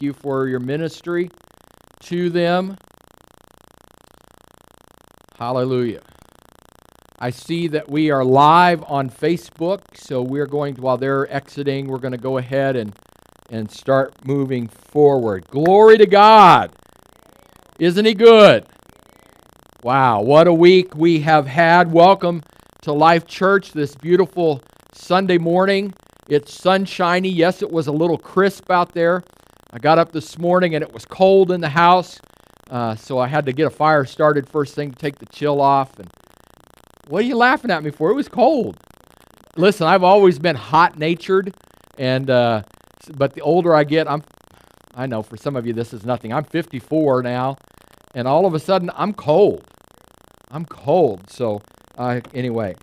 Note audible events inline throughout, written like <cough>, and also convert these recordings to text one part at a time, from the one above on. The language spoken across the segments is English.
you for your ministry to them. Hallelujah. I see that we are live on Facebook, so we're going to, while they're exiting, we're going to go ahead and, and start moving forward. Glory to God. Isn't He good? Wow, what a week we have had. Welcome to Life Church this beautiful Sunday morning. It's sunshiny. Yes, it was a little crisp out there. I got up this morning and it was cold in the house, uh, so I had to get a fire started first thing to take the chill off. And what are you laughing at me for? It was cold. Listen, I've always been hot natured, and uh, but the older I get, I'm. I know for some of you this is nothing. I'm 54 now, and all of a sudden I'm cold. I'm cold. So uh, anyway,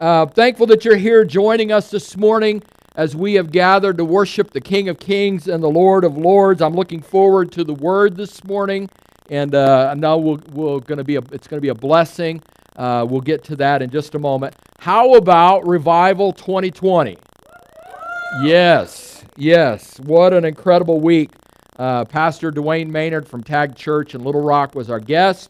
uh, thankful that you're here joining us this morning as we have gathered to worship the King of Kings and the Lord of Lords. I'm looking forward to the Word this morning, and uh, now we'll, we're going to be a, it's going to be a blessing. Uh, we'll get to that in just a moment. How about Revival 2020? Yes, yes. What an incredible week. Uh, Pastor Dwayne Maynard from Tag Church in Little Rock was our guest.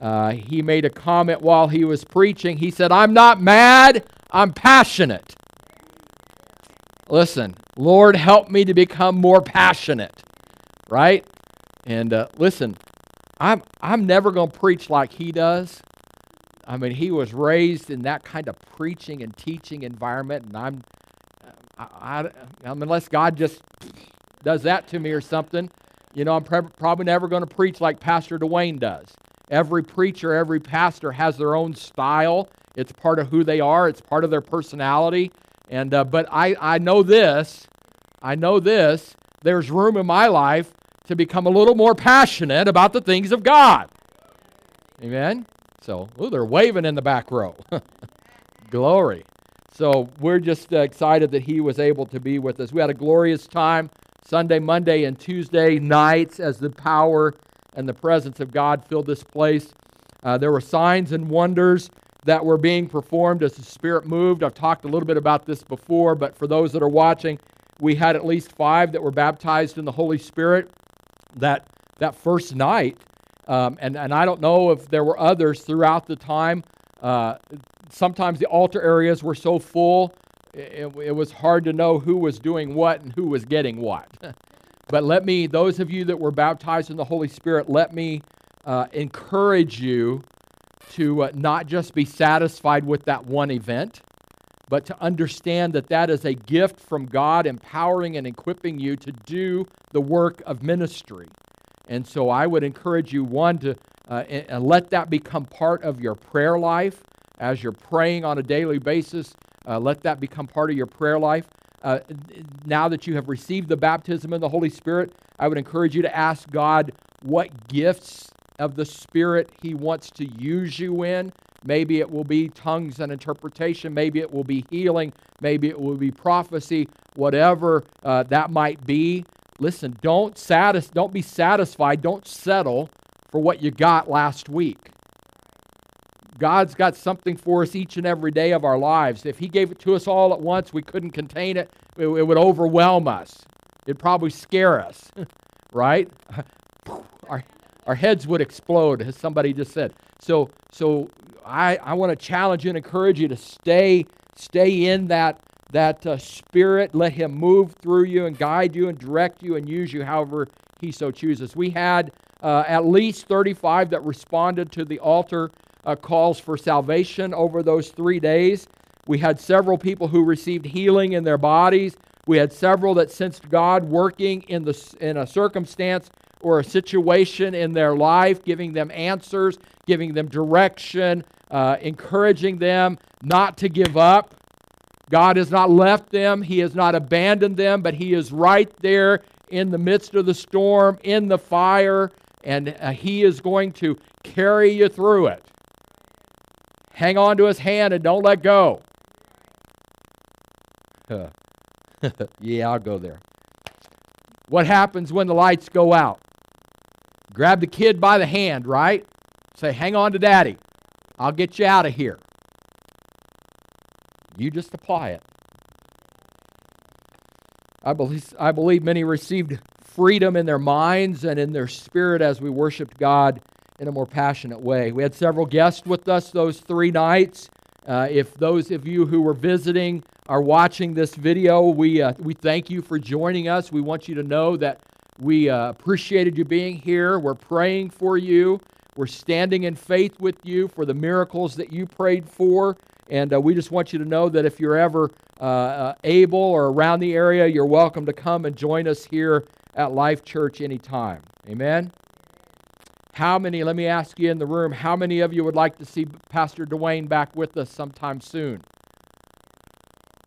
Uh, he made a comment while he was preaching. He said, I'm not mad, I'm passionate. Listen, Lord, help me to become more passionate, right? And uh, listen, I'm, I'm never going to preach like he does. I mean, he was raised in that kind of preaching and teaching environment, and I'm, I, I, I mean, unless God just does that to me or something, you know, I'm probably never going to preach like Pastor Dwayne does. Every preacher, every pastor has their own style. It's part of who they are. It's part of their personality. And uh, but I, I know this. I know this. There's room in my life to become a little more passionate about the things of God. Amen. So, ooh, they're waving in the back row. <laughs> Glory. So we're just uh, excited that he was able to be with us. We had a glorious time Sunday, Monday, and Tuesday nights as the power and the presence of God filled this place. Uh, there were signs and wonders that were being performed as the Spirit moved. I've talked a little bit about this before, but for those that are watching, we had at least five that were baptized in the Holy Spirit that, that first night. Um, and, and I don't know if there were others throughout the time. Uh, sometimes the altar areas were so full, it, it was hard to know who was doing what and who was getting what. <laughs> but let me, those of you that were baptized in the Holy Spirit, let me uh, encourage you to uh, not just be satisfied with that one event, but to understand that that is a gift from God empowering and equipping you to do the work of ministry. And so I would encourage you, one, to uh, and let that become part of your prayer life as you're praying on a daily basis. Uh, let that become part of your prayer life. Uh, now that you have received the baptism in the Holy Spirit, I would encourage you to ask God what gifts of the Spirit He wants to use you in. Maybe it will be tongues and interpretation. Maybe it will be healing. Maybe it will be prophecy. Whatever uh, that might be. Listen, don't satis- don't be satisfied. Don't settle for what you got last week. God's got something for us each and every day of our lives. If He gave it to us all at once, we couldn't contain it. It, it would overwhelm us. It'd probably scare us, <laughs> right? Our, heads would explode, as somebody just said. So, so I, I want to challenge you and encourage you to stay, stay in that, that uh, spirit. Let Him move through you and guide you and direct you and use you however He so chooses. We had uh, at least 35 that responded to the altar uh, calls for salvation over those three days. We had several people who received healing in their bodies. We had several that sensed God working in, the, in a circumstance or a situation in their life, giving them answers, giving them direction, uh, encouraging them not to give up. God has not left them, He has not abandoned them, but He is right there in the midst of the storm, in the fire, and uh, He is going to carry you through it. Hang on to His hand and don't let go. <laughs> yeah, I'll go there. What happens when the lights go out? Grab the kid by the hand, right? Say, hang on to daddy. I'll get you out of here. You just apply it. I believe, I believe many received freedom in their minds and in their spirit as we worshiped God in a more passionate way. We had several guests with us those three nights. Uh, if those of you who were visiting are watching this video, we, uh, we thank you for joining us. We want you to know that we uh, appreciated you being here. We're praying for you. We're standing in faith with you for the miracles that you prayed for. And uh, we just want you to know that if you're ever uh, uh, able or around the area, you're welcome to come and join us here at Life Church anytime. Amen? How many, let me ask you in the room, how many of you would like to see Pastor Dwayne back with us sometime soon?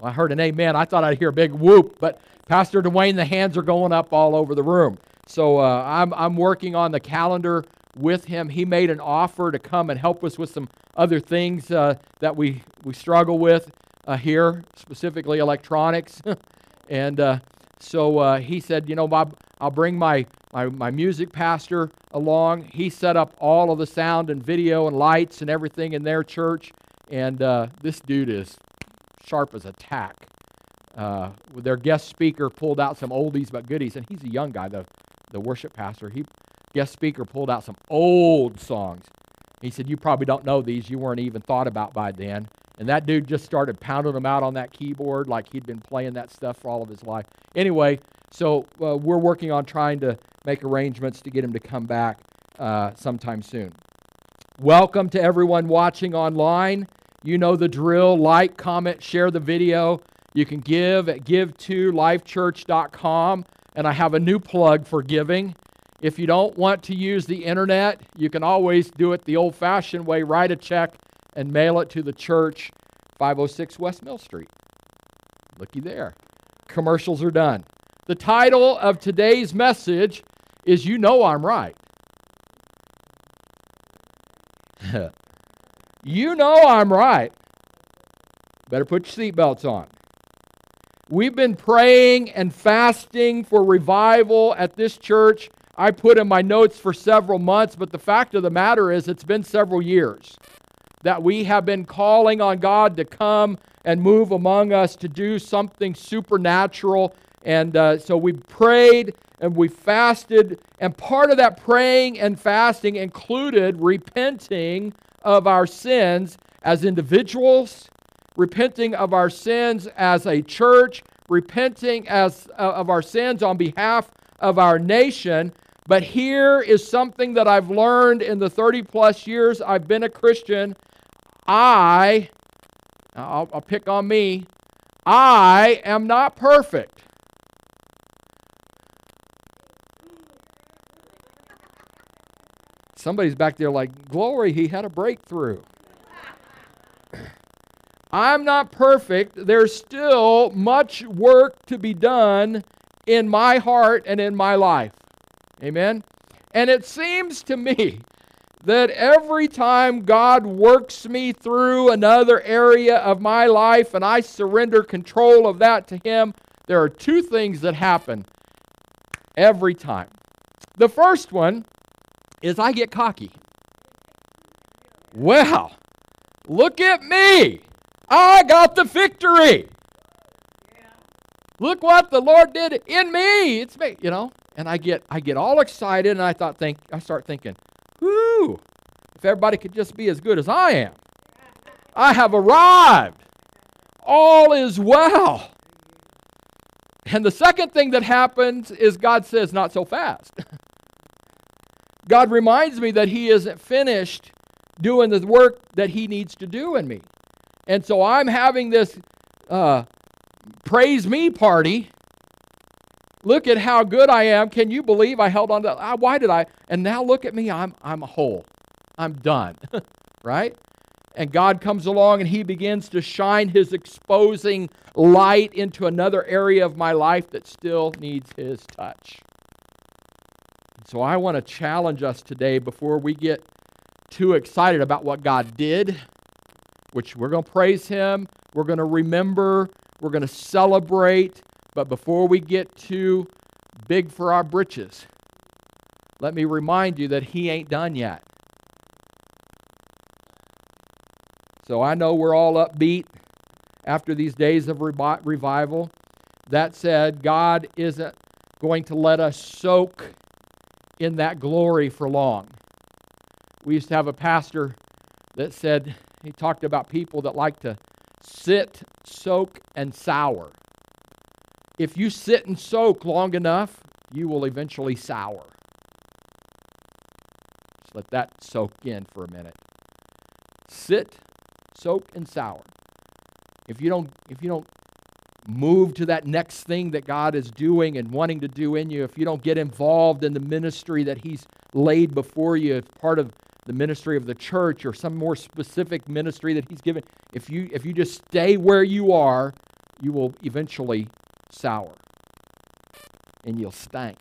I heard an amen. I thought I'd hear a big whoop, but Pastor Dwayne, the hands are going up all over the room. So uh, I'm, I'm working on the calendar with him. He made an offer to come and help us with some other things uh, that we, we struggle with uh, here, specifically electronics. <laughs> and uh, so uh, he said, You know, Bob, I'll bring my, my, my music pastor along. He set up all of the sound and video and lights and everything in their church. And uh, this dude is sharp as a tack. Uh, their guest speaker pulled out some oldies but goodies, and he's a young guy, the, the worship pastor. He guest speaker pulled out some old songs. He said, You probably don't know these. You weren't even thought about by then. And that dude just started pounding them out on that keyboard like he'd been playing that stuff for all of his life. Anyway, so uh, we're working on trying to make arrangements to get him to come back uh, sometime soon. Welcome to everyone watching online. You know the drill. Like, comment, share the video. You can give at give2lifechurch.com. And I have a new plug for giving. If you don't want to use the internet, you can always do it the old fashioned way write a check and mail it to the church, 506 West Mill Street. Looky there. Commercials are done. The title of today's message is You Know I'm Right. <laughs> you know I'm right. Better put your seatbelts on. We've been praying and fasting for revival at this church I put in my notes for several months, but the fact of the matter is, it's been several years that we have been calling on God to come and move among us to do something supernatural. And uh, so we prayed and we fasted, and part of that praying and fasting included repenting of our sins as individuals, repenting of our sins as a church, repenting as, uh, of our sins on behalf of our nation. But here is something that I've learned in the 30 plus years I've been a Christian. I, I'll, I'll pick on me, I am not perfect. Somebody's back there like, Glory, he had a breakthrough. <clears throat> I'm not perfect. There's still much work to be done in my heart and in my life. Amen? And it seems to me that every time God works me through another area of my life and I surrender control of that to Him, there are two things that happen every time. The first one is I get cocky. Well, look at me. I got the victory. Look what the Lord did in me. It's me, you know. And I get I get all excited and I thought think I start thinking, whoo, if everybody could just be as good as I am. I have arrived. All is well. And the second thing that happens is God says, not so fast. <laughs> God reminds me that He isn't finished doing the work that He needs to do in me. And so I'm having this uh, praise me party. Look at how good I am. Can you believe I held on to that? Why did I? And now look at me. I'm, I'm whole. I'm done. <laughs> right? And God comes along and He begins to shine His exposing light into another area of my life that still needs His touch. So I want to challenge us today before we get too excited about what God did, which we're going to praise Him, we're going to remember, we're going to celebrate. But before we get too big for our britches, let me remind you that He ain't done yet. So I know we're all upbeat after these days of revival. That said, God isn't going to let us soak in that glory for long. We used to have a pastor that said, he talked about people that like to sit, soak, and sour. If you sit and soak long enough, you will eventually sour. Just let that soak in for a minute. Sit, soak, and sour. If you don't, if you don't move to that next thing that God is doing and wanting to do in you, if you don't get involved in the ministry that He's laid before you as part of the ministry of the church or some more specific ministry that He's given, if you if you just stay where you are, you will eventually sour and you'll stank.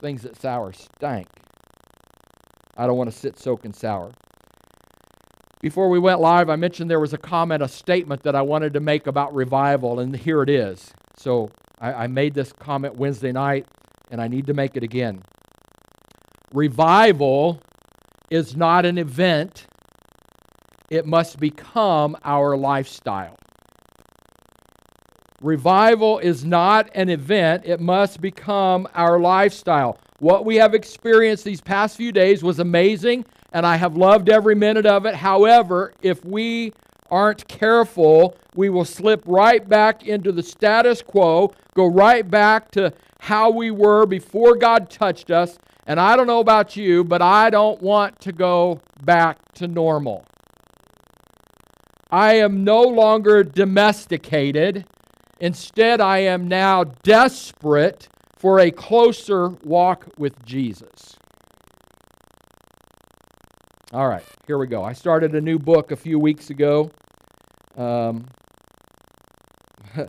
Things that sour stank. I don't want to sit, soaking sour. Before we went live, I mentioned there was a comment, a statement that I wanted to make about revival, and here it is. So I, I made this comment Wednesday night, and I need to make it again. Revival is not an event, it must become our lifestyle. Revival is not an event, it must become our lifestyle. What we have experienced these past few days was amazing and I have loved every minute of it. However, if we aren't careful, we will slip right back into the status quo, go right back to how we were before God touched us. And I don't know about you, but I don't want to go back to normal. I am no longer domesticated. Instead, I am now desperate for a closer walk with Jesus. All right, here we go. I started a new book a few weeks ago. Um, <laughs>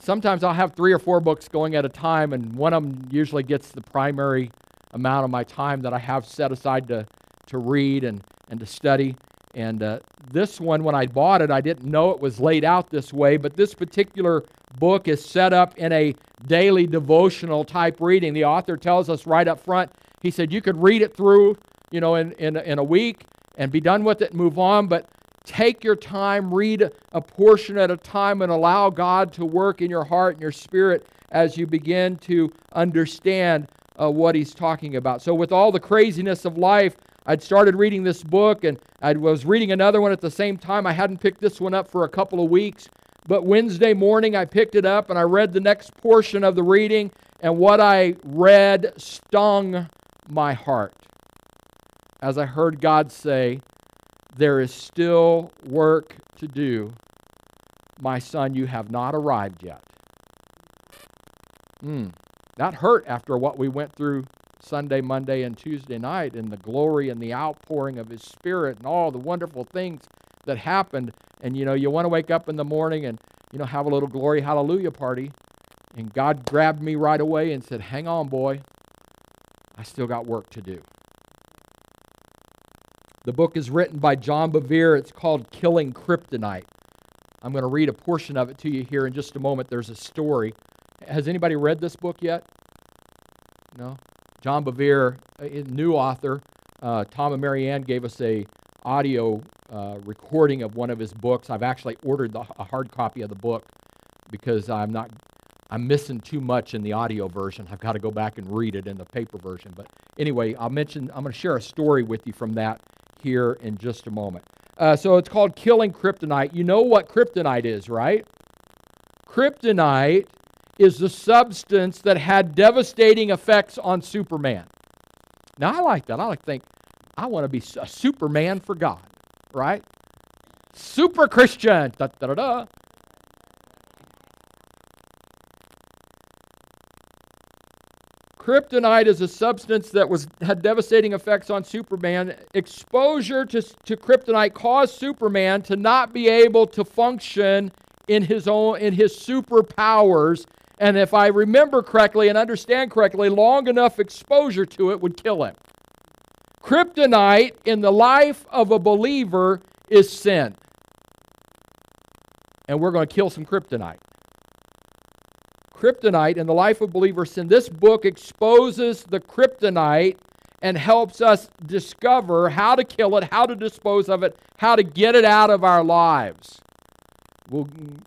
sometimes I'll have three or four books going at a time, and one of them usually gets the primary amount of my time that I have set aside to, to read and, and to study. And uh, this one, when I bought it, I didn't know it was laid out this way, but this particular book is set up in a daily devotional type reading. The author tells us right up front, he said, you could read it through you know, in, in, in a week and be done with it and move on, but take your time, read a portion at a time, and allow God to work in your heart and your spirit as you begin to understand uh, what He's talking about. So, with all the craziness of life, I'd started reading this book and I was reading another one at the same time. I hadn't picked this one up for a couple of weeks. But Wednesday morning, I picked it up and I read the next portion of the reading, and what I read stung my heart as I heard God say, There is still work to do. My son, you have not arrived yet. Mm, that hurt after what we went through Sunday, Monday, and Tuesday night, and the glory and the outpouring of His Spirit and all the wonderful things that happened. And you know, you want to wake up in the morning and you know have a little glory hallelujah party. And God grabbed me right away and said, "Hang on, boy. I still got work to do." The book is written by John Bevere. It's called Killing Kryptonite. I'm going to read a portion of it to you here in just a moment. There's a story. Has anybody read this book yet? No? John Bevere, a new author. Uh, Tom and Marianne gave us a audio uh, recording of one of his books. I've actually ordered the, a hard copy of the book because I'm not I'm missing too much in the audio version. I've got to go back and read it in the paper version. But anyway, I'll mention I'm going to share a story with you from that here in just a moment. Uh, so it's called killing kryptonite. You know what kryptonite is, right? Kryptonite is the substance that had devastating effects on Superman. Now, I like that. I like to think, I want to be a Superman for God, right? Super Christian. Da, da, da, da. Kryptonite is a substance that was had devastating effects on Superman. Exposure to, to kryptonite caused Superman to not be able to function in his own in his superpowers. And if I remember correctly and understand correctly, long enough exposure to it would kill him. Kryptonite in the life of a believer is sin. And we're going to kill some kryptonite kryptonite in the life of believers sin. This book exposes the kryptonite and helps us discover how to kill it, how to dispose of it, how to get it out of our lives. We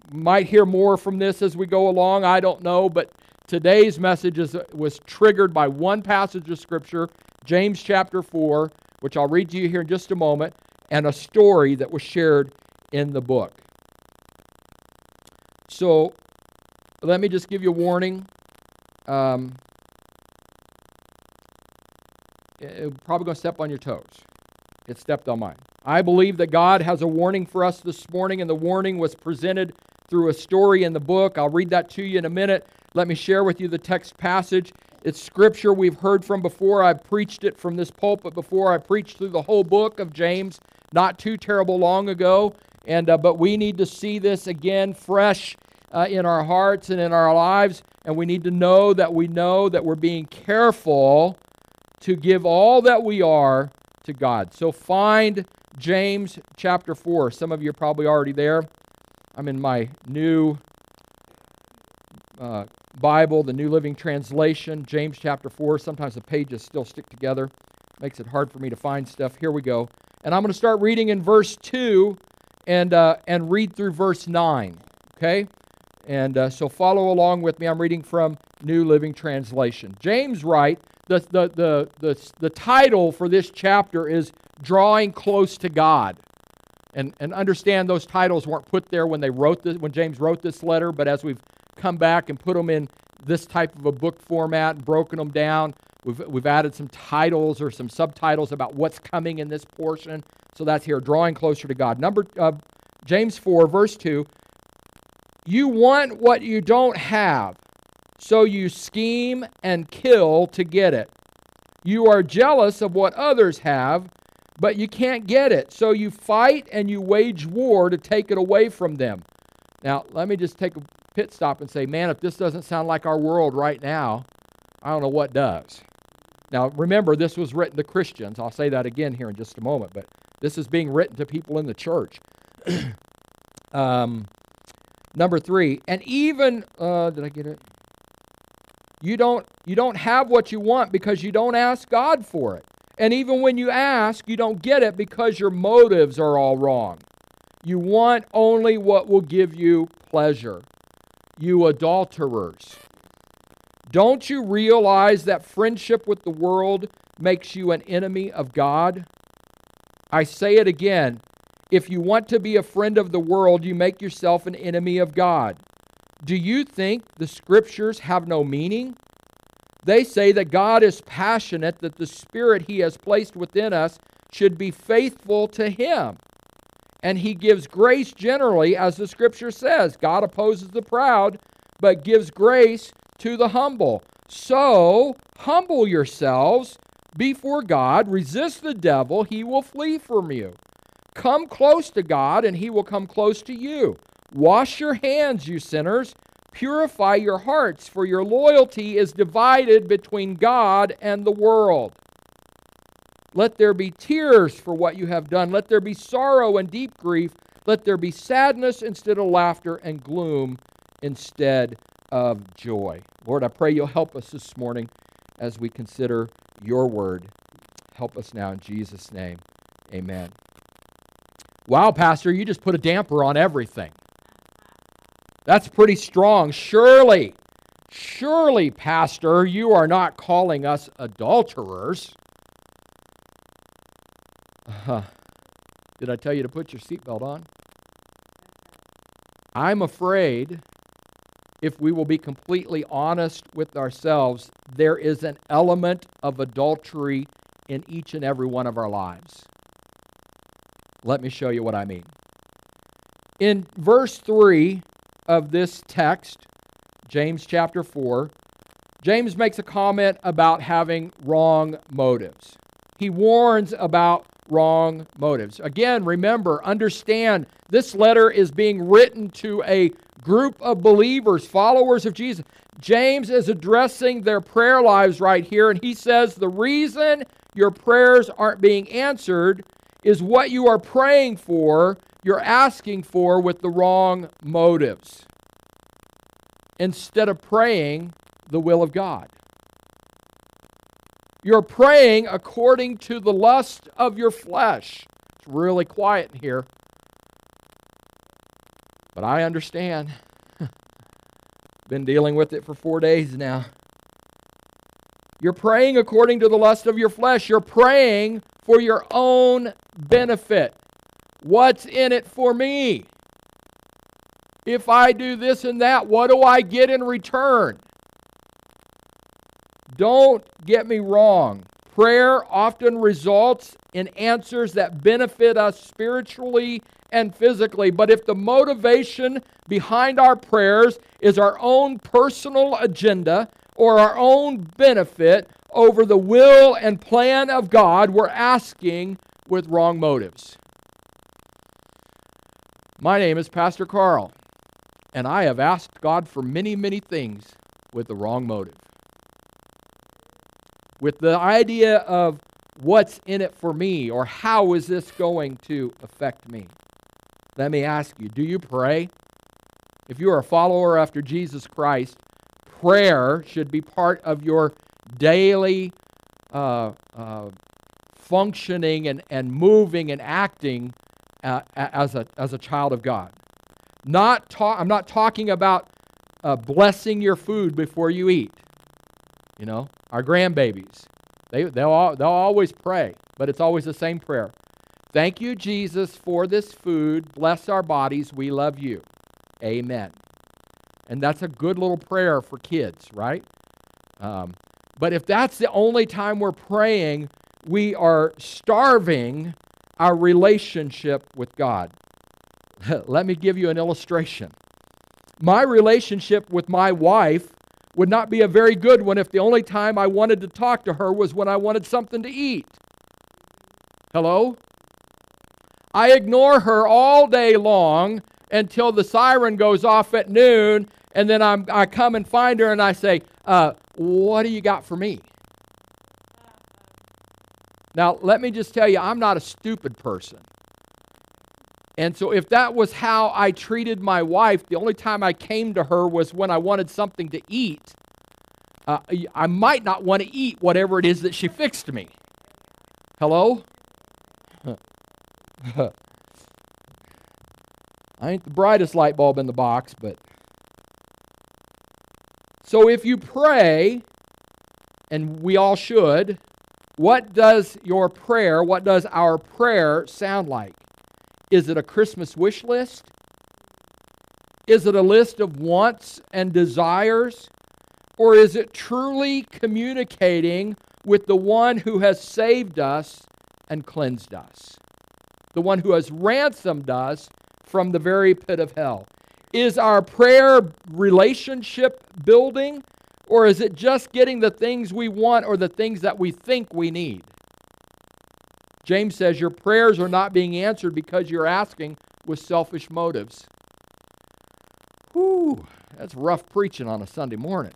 might hear more from this as we go along. I don't know, but today's message is, was triggered by one passage of Scripture, James chapter 4, which I'll read to you here in just a moment, and a story that was shared in the book. So let me just give you a warning. Um, it, probably going to step on your toes. It stepped on mine. I believe that God has a warning for us this morning, and the warning was presented through a story in the book. I'll read that to you in a minute. Let me share with you the text passage. It's scripture we've heard from before. I've preached it from this pulpit before. I preached through the whole book of James not too terrible long ago. And uh, but we need to see this again fresh uh, in our hearts and in our lives, and we need to know that we know that we're being careful to give all that we are to God. So find James chapter 4. Some of you are probably already there. I'm in my new uh, Bible, the New Living Translation, James chapter 4. Sometimes the pages still stick together. Makes it hard for me to find stuff. Here we go. And I'm going to start reading in verse 2 and, uh, and read through verse 9. Okay? And uh, so follow along with me. I'm reading from New Living Translation. James writes, the, the, the, the, the title for this chapter is Drawing Close to God. And, and understand those titles weren't put there when they wrote this, when James wrote this letter, but as we've come back and put them in this type of a book format and broken them down, we've, we've added some titles or some subtitles about what's coming in this portion. So that's here, drawing closer to God. Number uh, James 4, verse 2. You want what you don't have, so you scheme and kill to get it. You are jealous of what others have, but you can't get it. So you fight and you wage war to take it away from them. Now, let me just take a pit stop and say, man, if this doesn't sound like our world right now, I don't know what does. Now, remember, this was written to Christians. I'll say that again here in just a moment, but this is being written to people in the church. <clears throat> um, number three, and even, uh, did I get it? You don't, you don't have what you want because you don't ask God for it. And even when you ask, you don't get it because your motives are all wrong. You want only what will give you pleasure. You adulterers. Don't you realize that friendship with the world makes you an enemy of God? I say it again. If you want to be a friend of the world, you make yourself an enemy of God. Do you think the scriptures have no meaning? They say that God is passionate, that the Spirit He has placed within us should be faithful to Him. And He gives grace generally, as the Scripture says God opposes the proud, but gives grace to the humble. So, humble yourselves before God, resist the devil, he will flee from you. Come close to God, and he will come close to you. Wash your hands, you sinners. Purify your hearts, for your loyalty is divided between God and the world. Let there be tears for what you have done. Let there be sorrow and deep grief. Let there be sadness instead of laughter and gloom instead of joy. Lord, I pray you'll help us this morning as we consider your word. Help us now in Jesus' name. Amen. Wow, Pastor, you just put a damper on everything. That's pretty strong. Surely, surely, Pastor, you are not calling us adulterers. Uh, did I tell you to put your seatbelt on? I'm afraid if we will be completely honest with ourselves, there is an element of adultery in each and every one of our lives. Let me show you what I mean. In verse 3, of this text, James chapter 4, James makes a comment about having wrong motives. He warns about wrong motives. Again, remember, understand this letter is being written to a group of believers, followers of Jesus. James is addressing their prayer lives right here, and he says the reason your prayers aren't being answered is what you are praying for, you're asking for with the wrong motives instead of praying the will of God. You're praying according to the lust of your flesh. It's really quiet in here. But I understand. <laughs> Been dealing with it for four days now. You're praying according to the lust of your flesh. You're praying for your own benefit. What's in it for me? If I do this and that, what do I get in return? Don't get me wrong. Prayer often results in answers that benefit us spiritually and physically. But if the motivation behind our prayers is our own personal agenda or our own benefit over the will and plan of God, we're asking with wrong motives. My name is Pastor Carl, and I have asked God for many, many things with the wrong motive. With the idea of what's in it for me or how is this going to affect me. Let me ask you do you pray? If you are a follower after Jesus Christ, prayer should be part of your daily uh, uh, functioning and, and moving and acting uh, as, a, as a child of God. Not ta- I'm not talking about uh, blessing your food before you eat. You know, our grandbabies, they, they'll, all, they'll always pray, but it's always the same prayer. Thank you, Jesus, for this food. Bless our bodies. We love you. Amen. And that's a good little prayer for kids, right? Um, but if that's the only time we're praying, we are starving our relationship with God. <laughs> Let me give you an illustration. My relationship with my wife would not be a very good one if the only time I wanted to talk to her was when I wanted something to eat. Hello? I ignore her all day long until the siren goes off at noon, and then I'm, I come and find her and I say, uh, What do you got for me? Now, let me just tell you, I'm not a stupid person. And so, if that was how I treated my wife, the only time I came to her was when I wanted something to eat. Uh, I might not want to eat whatever it is that she fixed me. Hello? <laughs> I ain't the brightest light bulb in the box, but. So, if you pray, and we all should, what does your prayer, what does our prayer sound like? Is it a Christmas wish list? Is it a list of wants and desires? Or is it truly communicating with the one who has saved us and cleansed us? The one who has ransomed us from the very pit of hell? Is our prayer relationship building? Or is it just getting the things we want or the things that we think we need? James says your prayers are not being answered because you're asking with selfish motives. Whew, that's rough preaching on a Sunday morning.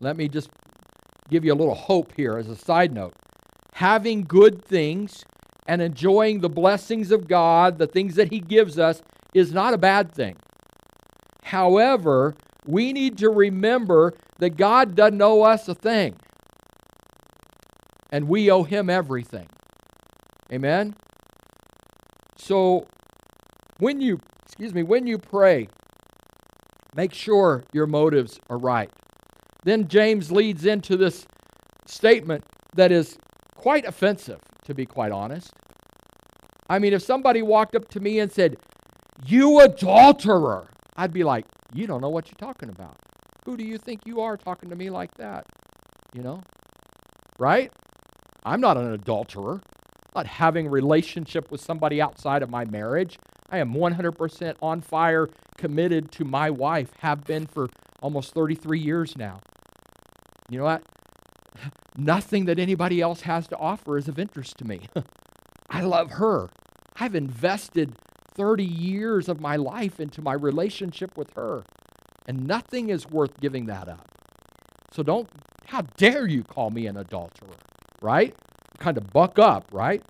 Let me just give you a little hope here as a side note. Having good things and enjoying the blessings of God, the things that He gives us, is not a bad thing. However, we need to remember that God doesn't owe us a thing and we owe him everything. Amen? So when you, excuse me, when you pray, make sure your motives are right. Then James leads into this statement that is quite offensive, to be quite honest. I mean, if somebody walked up to me and said, You adulterer, I'd be like, You don't know what you're talking about. Who do you think you are talking to me like that? You know? Right? I'm not an adulterer. I'm not having a relationship with somebody outside of my marriage. I am 100% on fire, committed to my wife, have been for almost 33 years now. You know what? <laughs> Nothing that anybody else has to offer is of interest to me. <laughs> I love her. I've invested 30 years of my life into my relationship with her, and nothing is worth giving that up. So don't, how dare you call me an adulterer? right? Kind of buck up, right?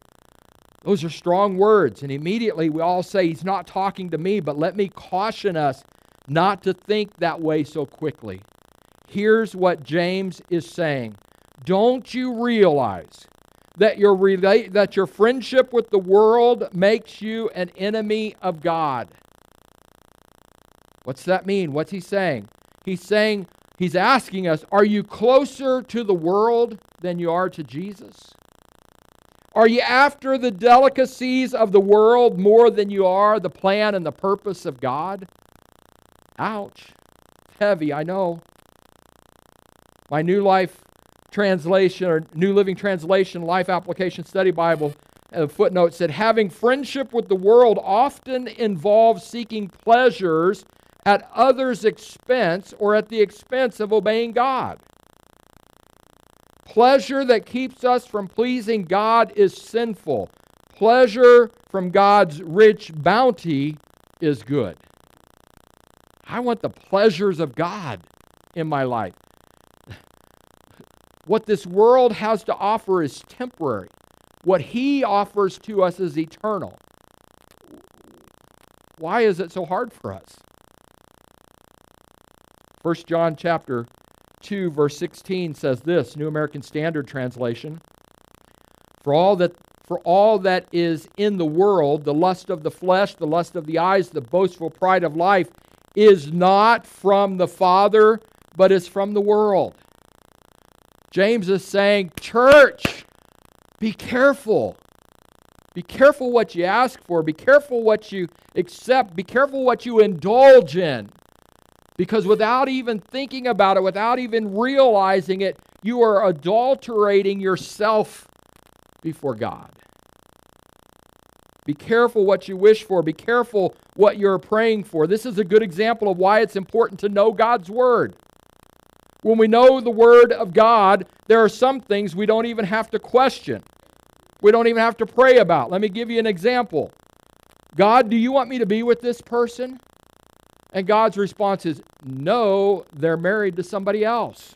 Those are strong words. And immediately we all say, He's not talking to me, but let me caution us not to think that way so quickly. Here's what James is saying Don't you realize that your, rela- that your friendship with the world makes you an enemy of God? What's that mean? What's he saying? He's saying, he's asking us, are you closer to the world than you are to Jesus? Are you after the delicacies of the world more than you are the plan and the purpose of God? Ouch. Heavy, I know. My New Life Translation or New Living Translation Life Application Study Bible a footnote said having friendship with the world often involves seeking pleasures at others' expense or at the expense of obeying God. Pleasure that keeps us from pleasing God is sinful. Pleasure from God's rich bounty is good. I want the pleasures of God in my life. What this world has to offer is temporary. What he offers to us is eternal. Why is it so hard for us? 1 John chapter 2 verse 16 says this, New American Standard Translation, for all that for all that is in the world, the lust of the flesh, the lust of the eyes, the boastful pride of life is not from the Father, but is from the world. James is saying, church, be careful. Be careful what you ask for. Be careful what you accept. Be careful what you indulge in. Because without even thinking about it, without even realizing it, you are adulterating yourself before God. Be careful what you wish for. Be careful what you're praying for. This is a good example of why it's important to know God's Word. When we know the Word of God, there are some things we don't even have to question. We don't even have to pray about. Let me give you an example. God, do you want me to be with this person? And God's response is, No, they're married to somebody else.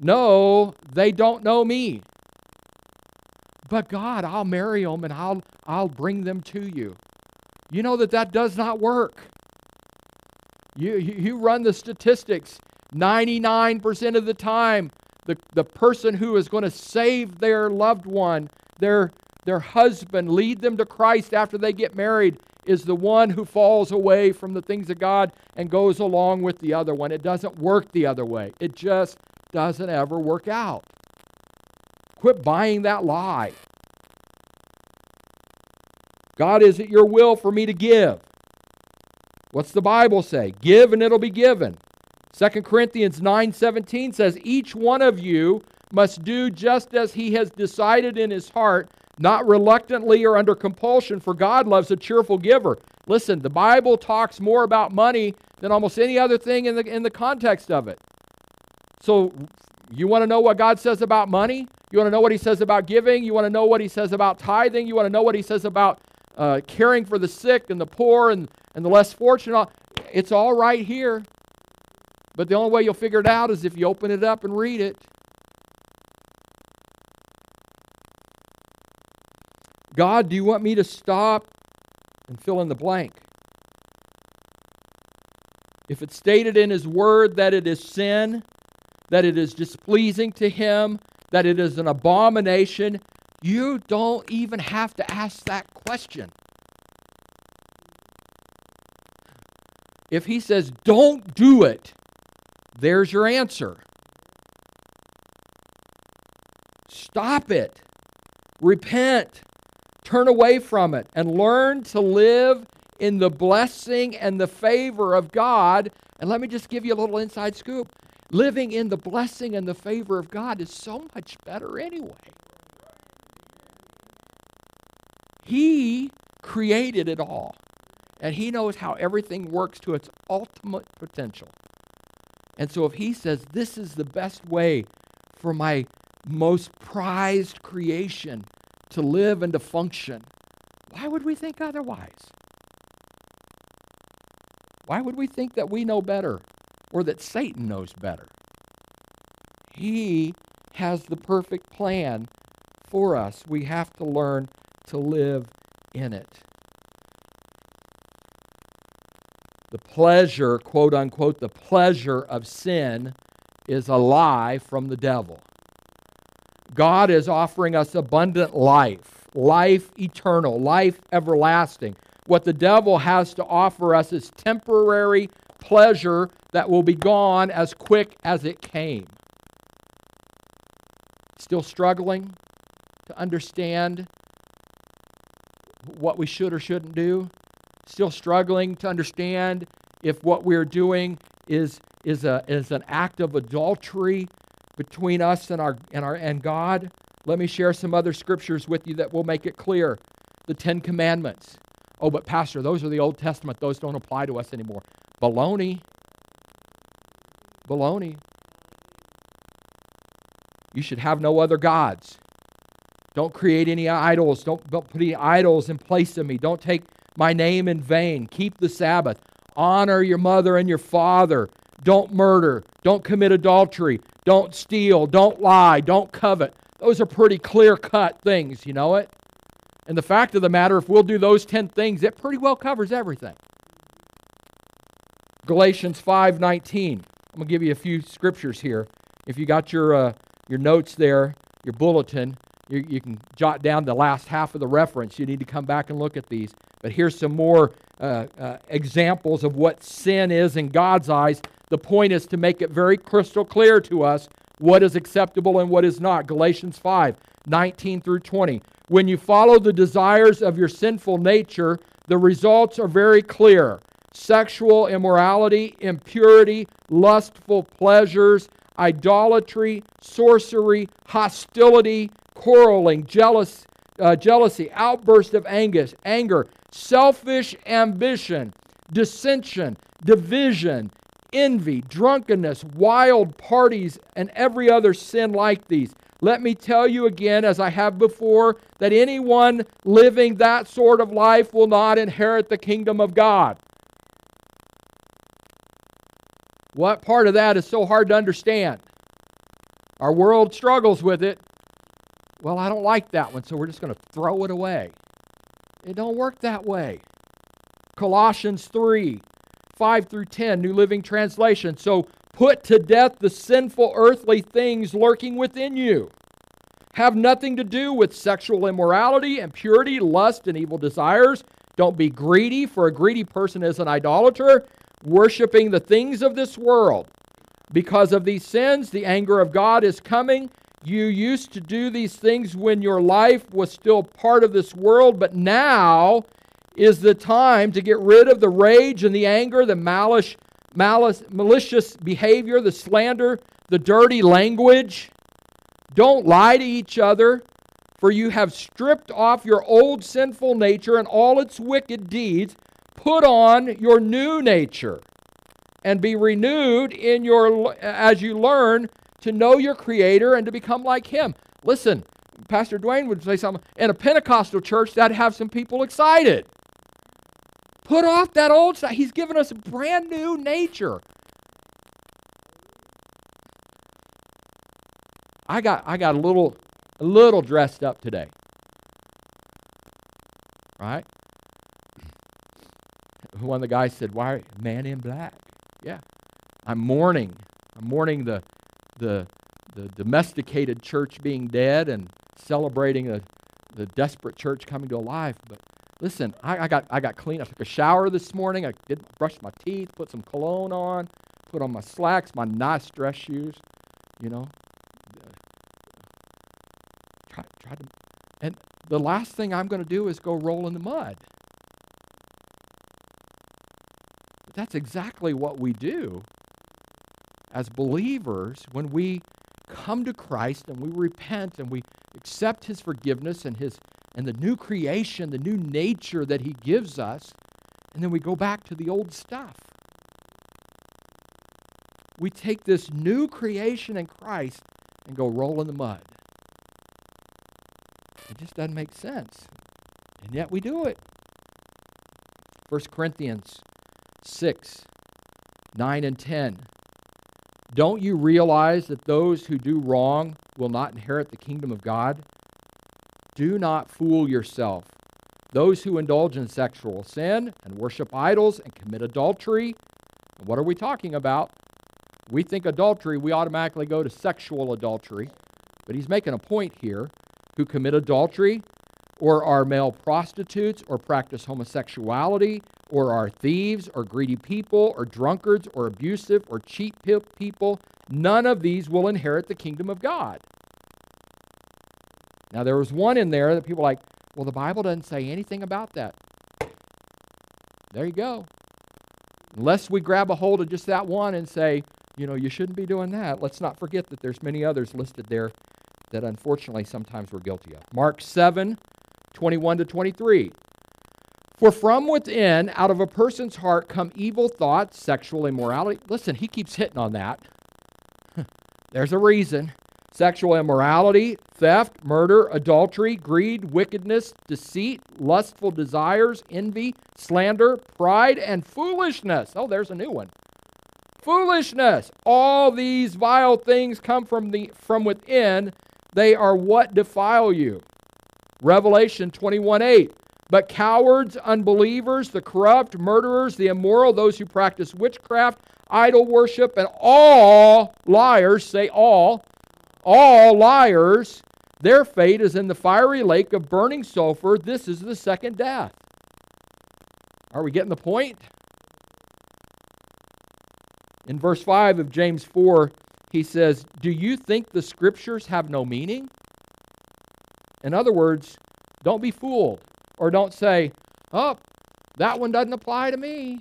No, they don't know me. But God, I'll marry them and I'll, I'll bring them to you. You know that that does not work. You, you, you run the statistics 99% of the time, the, the person who is going to save their loved one, their, their husband, lead them to Christ after they get married, is the one who falls away from the things of God and goes along with the other one. It doesn't work the other way, it just doesn't ever work out. Quit buying that lie. God, is it your will for me to give? What's the Bible say? Give and it'll be given. 2 Corinthians 9:17 says each one of you must do just as he has decided in his heart, not reluctantly or under compulsion, for God loves a cheerful giver. Listen, the Bible talks more about money than almost any other thing in the in the context of it. So you want to know what God says about money? You want to know what he says about giving? You want to know what he says about tithing? You want to know what he says about uh, caring for the sick and the poor and, and the less fortunate? It's all right here. But the only way you'll figure it out is if you open it up and read it. God, do you want me to stop and fill in the blank? If it's stated in His Word that it is sin, that it is displeasing to Him, that it is an abomination, you don't even have to ask that question. If He says, don't do it, there's your answer. Stop it. Repent. Turn away from it and learn to live in the blessing and the favor of God. And let me just give you a little inside scoop. Living in the blessing and the favor of God is so much better anyway. He created it all, and He knows how everything works to its ultimate potential. And so if he says, This is the best way for my most prized creation to live and to function, why would we think otherwise? Why would we think that we know better or that Satan knows better? He has the perfect plan for us. We have to learn to live in it. The pleasure, quote unquote, the pleasure of sin is a lie from the devil. God is offering us abundant life, life eternal, life everlasting. what the devil has to offer us is temporary pleasure that will be gone as quick as it came. Still struggling to understand what we should or shouldn't do? Still struggling to understand if what we're doing is, is, a, is an act of adultery between us and, our, and, our, and God? Let me share some other scriptures with you that will make it clear. The Ten Commandments. Oh, but Pastor, those are the Old Testament. Those don't apply to us anymore. Baloney. Baloney. You should have no other gods. Don't create any idols. Don't, don't put any idols in place of me. Don't take my name in vain. Keep the Sabbath. Honor your mother and your father. Don't murder. Don't commit adultery. Don't steal. Don't lie. Don't covet. Those are pretty clear cut things, you know it? And the fact of the matter, if we'll do those 10 things, it pretty well covers everything. Galatians 5:19. I'm going to give you a few scriptures here. If you got your uh, your notes there, your bulletin, you, you can jot down the last half of the reference. You need to come back and look at these. But here's some more uh, uh, examples of what sin is in God's eyes. The point is to make it very crystal clear to us what is acceptable and what is not. Galatians 5 19 through 20. When you follow the desires of your sinful nature, the results are very clear sexual immorality, impurity, lustful pleasures, idolatry, sorcery, hostility, quarreling, jealous, uh, jealousy, outburst of anguish, anger, selfish ambition, dissension, division, envy, drunkenness, wild parties, and every other sin like these. Let me tell you again, as I have before, that anyone living that sort of life will not inherit the kingdom of God. What part of that is so hard to understand? Our world struggles with it. Well, I don't like that one, so we're just going to throw it away. It don't work that way. Colossians 3 5 through 10, New Living Translation. So put to death the sinful earthly things lurking within you. Have nothing to do with sexual immorality, impurity, lust, and evil desires. Don't be greedy, for a greedy person is an idolater, worshiping the things of this world. Because of these sins, the anger of God is coming. You used to do these things when your life was still part of this world, but now is the time to get rid of the rage and the anger, the malice, malice, malicious behavior, the slander, the dirty language. Don't lie to each other, for you have stripped off your old sinful nature and all its wicked deeds. Put on your new nature and be renewed in your as you learn to know your creator and to become like him. Listen, Pastor Dwayne would say something in a Pentecostal church that'd have some people excited. Put off that old stuff. He's given us a brand new nature. I got I got a little a little dressed up today. Right? One of the guys said, Why man in black? Yeah. I'm mourning. I'm mourning the the the domesticated church being dead and celebrating a, the desperate church coming to life. But Listen, I, I, got I got clean. I took a shower this morning. I did brush my teeth, put some cologne on, put on my slacks, my nice dress shoes. You know, try, try to, and the last thing I'm going to do is go roll in the mud. That's exactly what we do as believers when we come to Christ and we repent and we accept His forgiveness and His and the new creation, the new nature that He gives us, and then we go back to the old stuff. We take this new creation in Christ and go roll in the mud. It just doesn't make sense. And yet we do it. 1 Corinthians 6, 9 and 10. Don't you realize that those who do wrong will not inherit the kingdom of God? Do not fool yourself. Those who indulge in sexual sin and worship idols and commit adultery, what are we talking about? We think adultery, we automatically go to sexual adultery. But he's making a point here who commit adultery, or are male prostitutes, or practice homosexuality, or are thieves, or greedy people, or drunkards, or abusive, or cheat people, none of these will inherit the kingdom of God. Now, there was one in there that people like, well, the Bible doesn't say anything about that. There you go. Unless we grab a hold of just that one and say, you know, you shouldn't be doing that, let's not forget that there's many others listed there that unfortunately sometimes we're guilty of. Mark 7, 21 to 23. For from within, out of a person's heart, come evil thoughts, sexual immorality. Listen, he keeps hitting on that. <laughs> There's a reason. Sexual immorality, theft, murder, adultery, greed, wickedness, deceit, lustful desires, envy, slander, pride, and foolishness. Oh, there's a new one. Foolishness. All these vile things come from the from within. They are what defile you. Revelation 21 8. But cowards, unbelievers, the corrupt, murderers, the immoral, those who practice witchcraft, idol worship, and all liars, say all, all liars, their fate is in the fiery lake of burning sulfur. This is the second death. Are we getting the point? In verse 5 of James 4, he says, Do you think the scriptures have no meaning? In other words, don't be fooled. Or don't say, Oh, that one doesn't apply to me.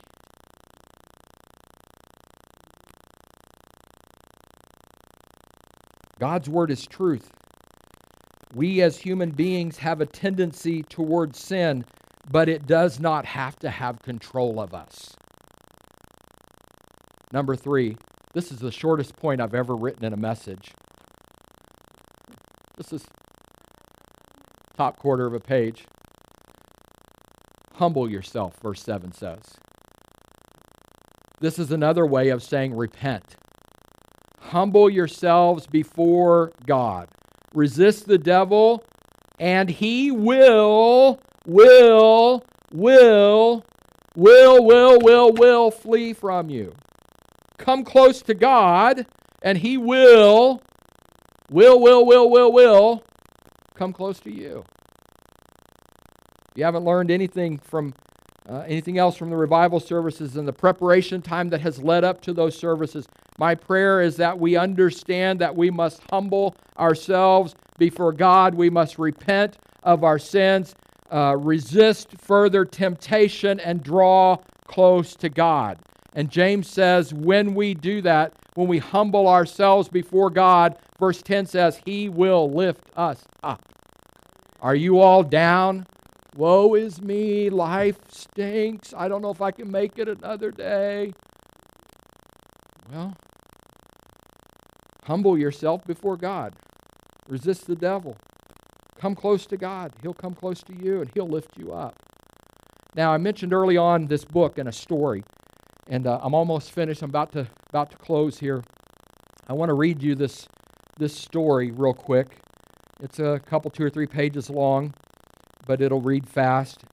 God's word is truth. We as human beings have a tendency towards sin, but it does not have to have control of us. Number three, this is the shortest point I've ever written in a message. This is top quarter of a page. Humble yourself, verse 7 says. This is another way of saying repent. Humble yourselves before God. Resist the devil, and he will, will, will, will, will, will, will flee from you. Come close to God, and he will, will, will, will, will, will come close to you. You haven't learned anything from uh, anything else from the revival services and the preparation time that has led up to those services, my prayer is that we understand that we must humble ourselves before God. We must repent of our sins, uh, resist further temptation, and draw close to God. And James says, when we do that, when we humble ourselves before God, verse 10 says, He will lift us up. Are you all down? Woe is me. Life stinks. I don't know if I can make it another day. Well, humble yourself before God. Resist the devil. Come close to God. He'll come close to you and he'll lift you up. Now, I mentioned early on this book and a story, and uh, I'm almost finished. I'm about to about to close here. I want to read you this this story real quick. It's a couple, two or three pages long but it'll read fast.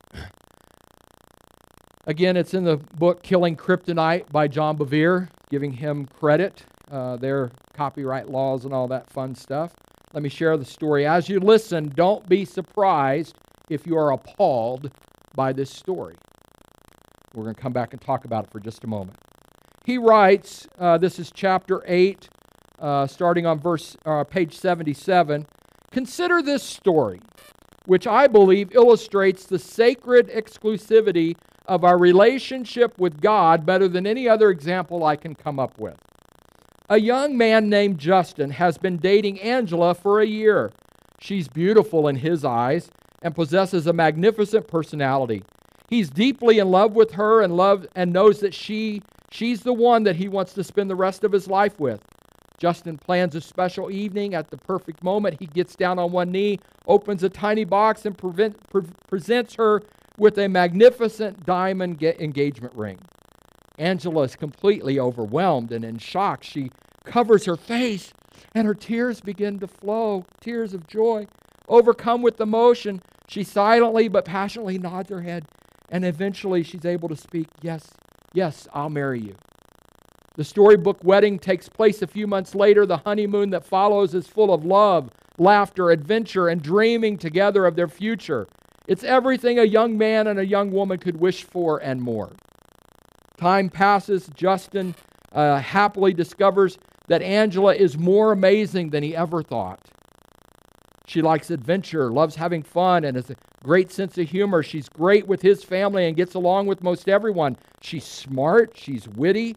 Again, it's in the book Killing Kryptonite by John Bevere, giving him credit, uh, their copyright laws and all that fun stuff. Let me share the story. As you listen, don't be surprised if you are appalled by this story. We're going to come back and talk about it for just a moment. He writes, uh, this is chapter 8, uh, starting on verse, uh, page 77. Consider this story which I believe illustrates the sacred exclusivity of our relationship with God better than any other example I can come up with. A young man named Justin has been dating Angela for a year. She's beautiful in his eyes and possesses a magnificent personality. He's deeply in love with her and love and knows that she she's the one that he wants to spend the rest of his life with. Justin plans a special evening. At the perfect moment, he gets down on one knee, opens a tiny box, and prevent, pre- presents her with a magnificent diamond engagement ring. Angela is completely overwhelmed and in shock. She covers her face, and her tears begin to flow tears of joy. Overcome with emotion, she silently but passionately nods her head, and eventually she's able to speak, Yes, yes, I'll marry you. The storybook wedding takes place a few months later. The honeymoon that follows is full of love, laughter, adventure, and dreaming together of their future. It's everything a young man and a young woman could wish for and more. Time passes. Justin uh, happily discovers that Angela is more amazing than he ever thought. She likes adventure, loves having fun, and has a great sense of humor. She's great with his family and gets along with most everyone. She's smart, she's witty,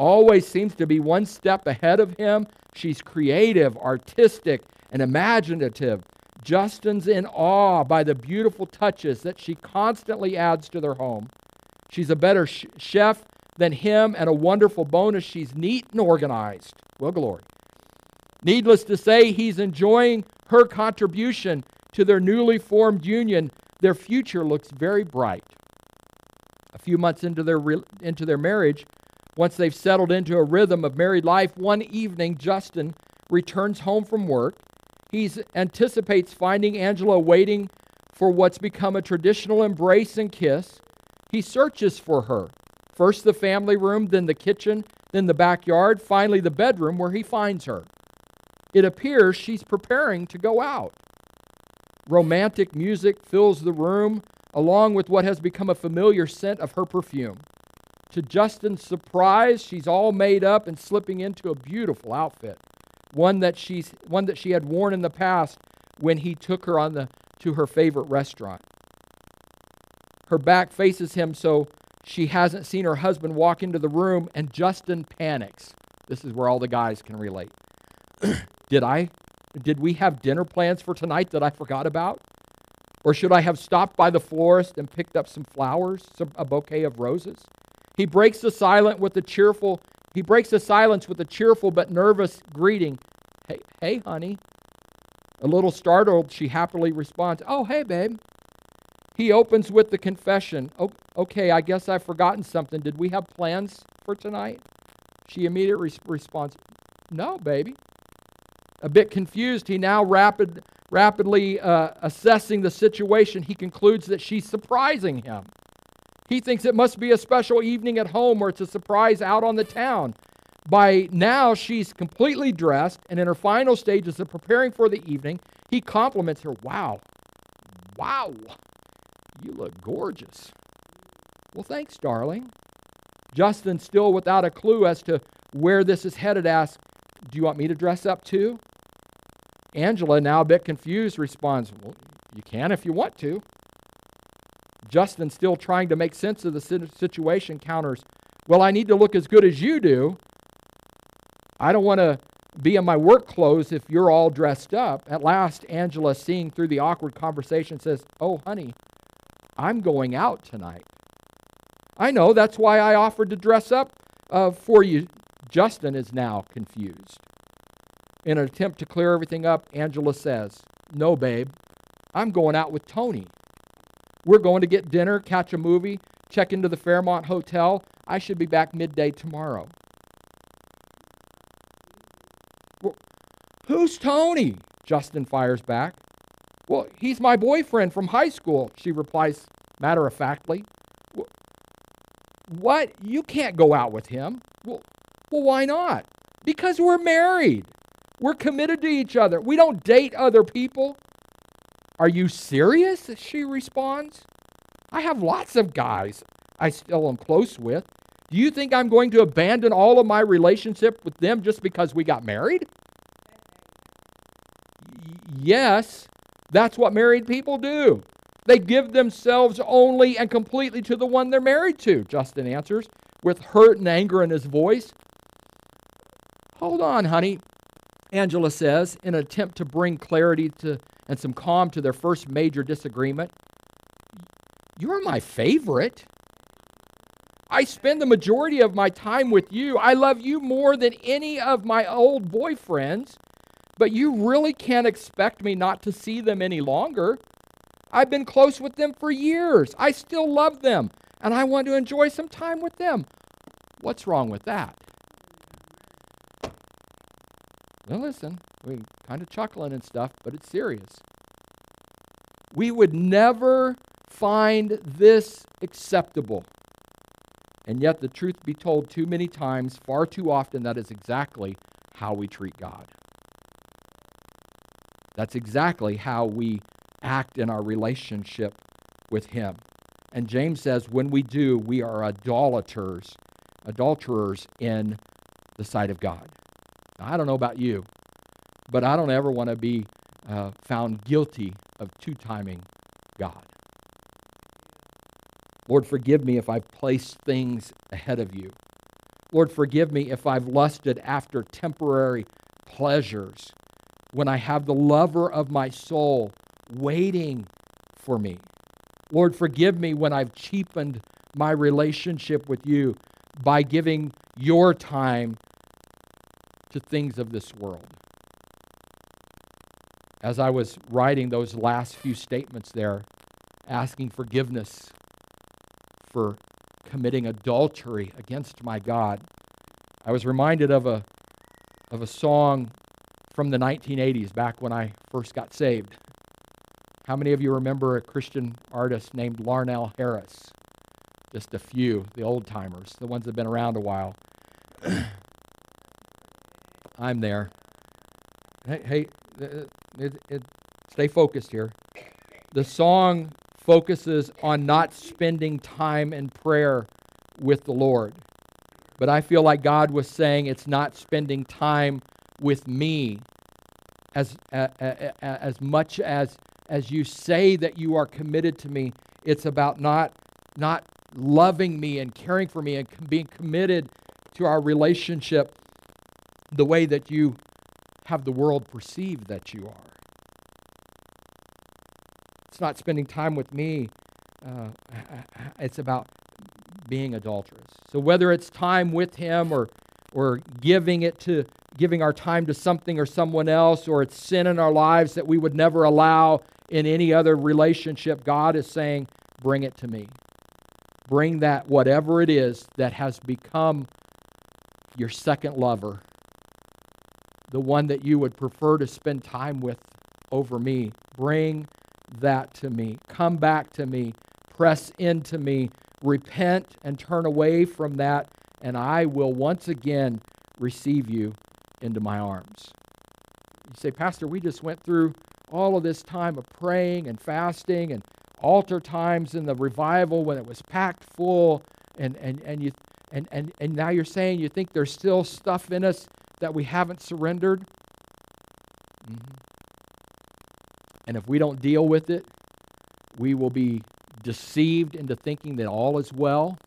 always seems to be one step ahead of him. She's creative, artistic, and imaginative. Justin's in awe by the beautiful touches that she constantly adds to their home. She's a better sh- chef than him, and a wonderful bonus, she's neat and organized. Well, glory. Needless to say, he's enjoying her contribution to their newly formed union. Their future looks very bright. A few months into their, re- into their marriage, once they've settled into a rhythm of married life, one evening Justin returns home from work. He anticipates finding Angela waiting for what's become a traditional embrace and kiss. He searches for her. First the family room, then the kitchen, then the backyard, finally the bedroom where he finds her. It appears she's preparing to go out. Romantic music fills the room, along with what has become a familiar scent of her perfume. To Justin's surprise, she's all made up and slipping into a beautiful outfit, one that she's one that she had worn in the past when he took her on the to her favorite restaurant. Her back faces him so she hasn't seen her husband walk into the room and Justin panics. This is where all the guys can relate. <clears throat> did I did we have dinner plans for tonight that I forgot about? Or should I have stopped by the florist and picked up some flowers, some, a bouquet of roses? He breaks the silence with a cheerful he breaks the silence with a cheerful but nervous greeting. Hey, hey, honey. A little startled, she happily responds, "Oh, hey, babe." He opens with the confession, oh, "Okay, I guess I've forgotten something. Did we have plans for tonight?" She immediately responds, "No, baby." A bit confused, he now rapid, rapidly uh, assessing the situation. He concludes that she's surprising him. He thinks it must be a special evening at home or it's a surprise out on the town. By now, she's completely dressed, and in her final stages of preparing for the evening, he compliments her. Wow, wow, you look gorgeous. Well, thanks, darling. Justin, still without a clue as to where this is headed, asks, Do you want me to dress up too? Angela, now a bit confused, responds, Well, you can if you want to. Justin, still trying to make sense of the situation, counters, Well, I need to look as good as you do. I don't want to be in my work clothes if you're all dressed up. At last, Angela, seeing through the awkward conversation, says, Oh, honey, I'm going out tonight. I know, that's why I offered to dress up uh, for you. Justin is now confused. In an attempt to clear everything up, Angela says, No, babe, I'm going out with Tony. We're going to get dinner, catch a movie, check into the Fairmont Hotel. I should be back midday tomorrow. Well, who's Tony? Justin fires back. Well, he's my boyfriend from high school, she replies matter of factly. What? You can't go out with him. Well, well, why not? Because we're married. We're committed to each other. We don't date other people. Are you serious? She responds. I have lots of guys I still am close with. Do you think I'm going to abandon all of my relationship with them just because we got married? Yes, that's what married people do. They give themselves only and completely to the one they're married to, Justin answers, with hurt and anger in his voice. Hold on, honey, Angela says, in an attempt to bring clarity to and some calm to their first major disagreement. You're my favorite. I spend the majority of my time with you. I love you more than any of my old boyfriends, but you really can't expect me not to see them any longer. I've been close with them for years. I still love them, and I want to enjoy some time with them. What's wrong with that? Now, listen, we kind of chuckling and stuff, but it's serious. We would never find this acceptable. And yet, the truth be told, too many times, far too often, that is exactly how we treat God. That's exactly how we act in our relationship with Him. And James says, when we do, we are idolaters, adulterers in the sight of God. Now, I don't know about you, but I don't ever want to be uh, found guilty of two timing God. Lord, forgive me if I've placed things ahead of you. Lord, forgive me if I've lusted after temporary pleasures when I have the lover of my soul waiting for me. Lord, forgive me when I've cheapened my relationship with you by giving your time to things of this world. As I was writing those last few statements there, asking forgiveness for committing adultery against my God, I was reminded of a, of a song from the 1980s, back when I first got saved. How many of you remember a Christian artist named Larnelle Harris? Just a few, the old timers, the ones that have been around a while. <clears throat> I'm there. Hey, hey uh, uh, it, it, stay focused here. The song focuses on not spending time in prayer with the Lord. But I feel like God was saying it's not spending time with me as, uh, uh, as much as, as you say that you are committed to me. It's about not, not loving me and caring for me and being committed to our relationship the way that you have the world perceive that you are. It's not spending time with me, uh, it's about being adulterous. So whether it's time with Him or, or giving it to giving our time to something or someone else, or it's sin in our lives that we would never allow in any other relationship, God is saying, Bring it to me. Bring that, whatever it is that has become your second lover, the one that you would prefer to spend time with over me. Bring that to me. Come back to me. Press into me. Repent and turn away from that, and I will once again receive you into my arms. You say, Pastor, we just went through all of this time of praying and fasting and altar times in the revival when it was packed full and, and, and you and, and, and now you're saying you think there's still stuff in us that we haven't surrendered. Mm-hmm. And if we don't deal with it, we will be deceived into thinking that all is well.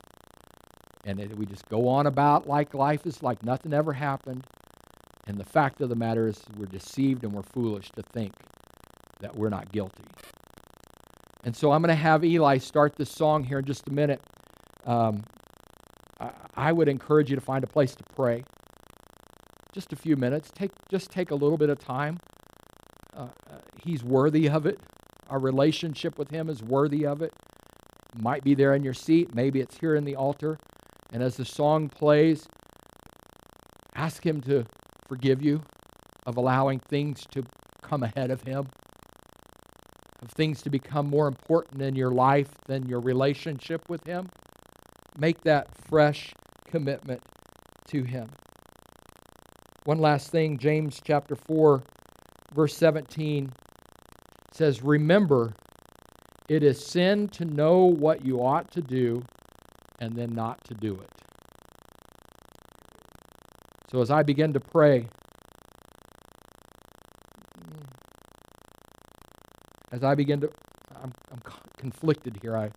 And that we just go on about like life is like nothing ever happened. And the fact of the matter is, we're deceived and we're foolish to think that we're not guilty. And so I'm going to have Eli start this song here in just a minute. Um, I, I would encourage you to find a place to pray just a few minutes. Take just take a little bit of time. Uh, uh, he's worthy of it. Our relationship with him is worthy of it. Might be there in your seat. Maybe it's here in the altar. And as the song plays, ask him to forgive you of allowing things to come ahead of him, of things to become more important in your life than your relationship with him. Make that fresh commitment to him. One last thing, James chapter 4, verse 17 says, Remember, it is sin to know what you ought to do and then not to do it. So as I begin to pray, as I begin to, I'm, I'm conflicted here. I,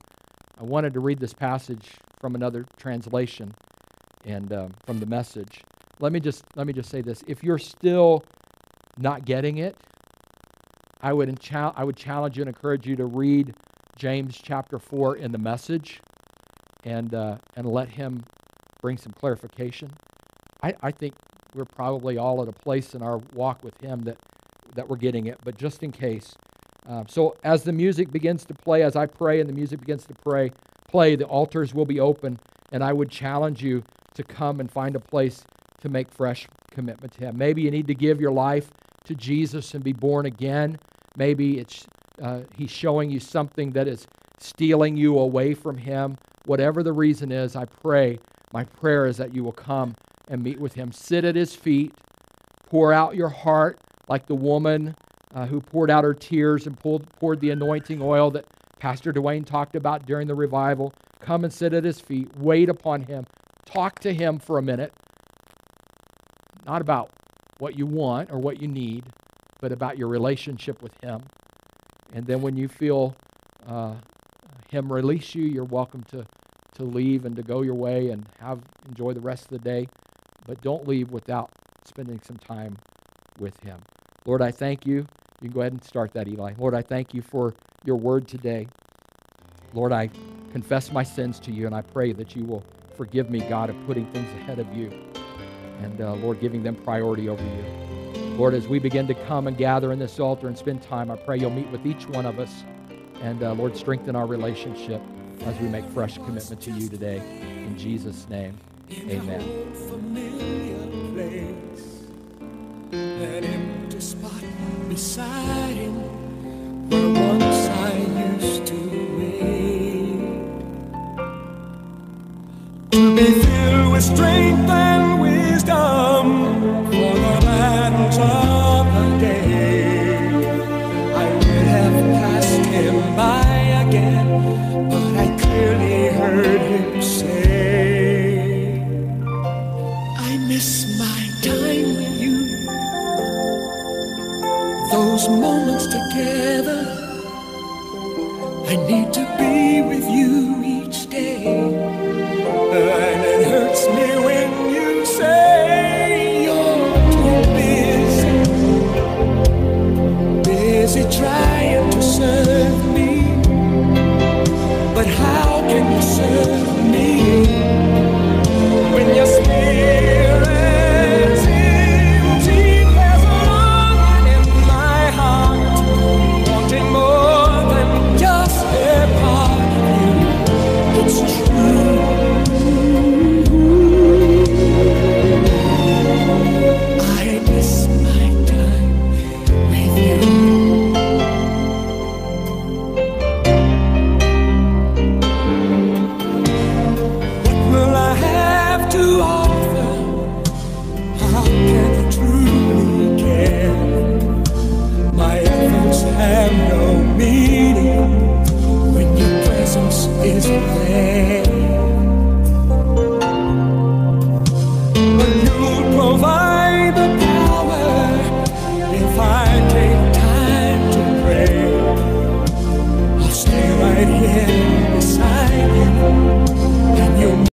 I wanted to read this passage from another translation and um, from the message let me just let me just say this. If you're still not getting it, I would I would challenge you and encourage you to read James chapter four in the message, and uh, and let him bring some clarification. I, I think we're probably all at a place in our walk with him that that we're getting it. But just in case, uh, so as the music begins to play, as I pray and the music begins to pray, play, the altars will be open, and I would challenge you to come and find a place to make fresh commitment to Him. Maybe you need to give your life to Jesus and be born again. Maybe it's uh, He's showing you something that is stealing you away from Him. Whatever the reason is, I pray. My prayer is that you will come and meet with Him. Sit at His feet. Pour out your heart like the woman uh, who poured out her tears and pulled, poured the anointing oil that Pastor Dwayne talked about during the revival. Come and sit at his feet, wait upon him, talk to him for a minute. Not about what you want or what you need, but about your relationship with him. And then when you feel uh, him release you, you're welcome to, to leave and to go your way and have enjoy the rest of the day. But don't leave without spending some time with him. Lord, I thank you. You can go ahead and start that, Eli. Lord, I thank you for your word today. Lord, I confess my sins to you, and I pray that you will forgive me, God, of putting things ahead of you and, uh, Lord, giving them priority over you. Lord, as we begin to come and gather in this altar and spend time, I pray you'll meet with each one of us and, uh, Lord, strengthen our relationship as we make fresh commitment to you today. In Jesus' name, amen.